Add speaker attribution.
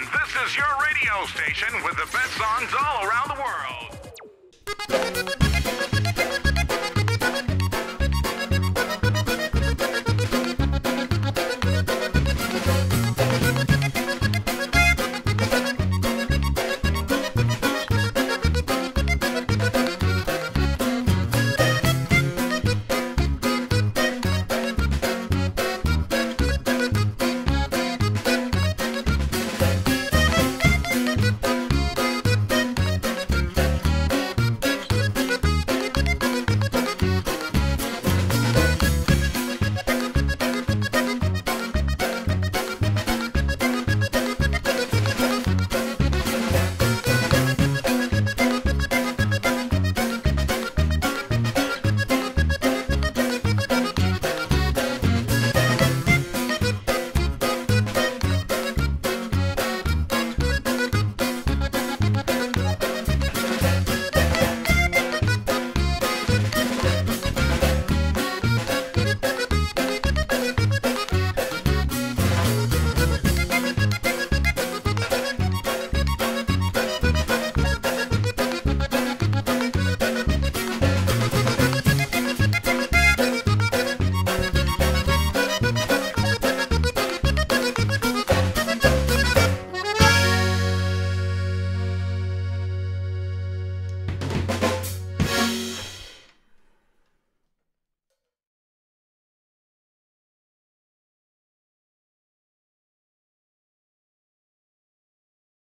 Speaker 1: This is your radio station with the best songs all around the world.